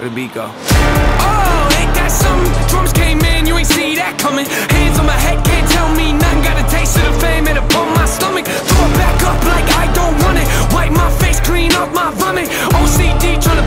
the beat go. Oh, ain't that something? Drums came in, you ain't see that coming. Hands on my head, can't tell me nothing. Got a taste of the fame, and it upon my stomach. Throw it back up like I don't want it. Wipe my face, clean up my vomit. OCD trying to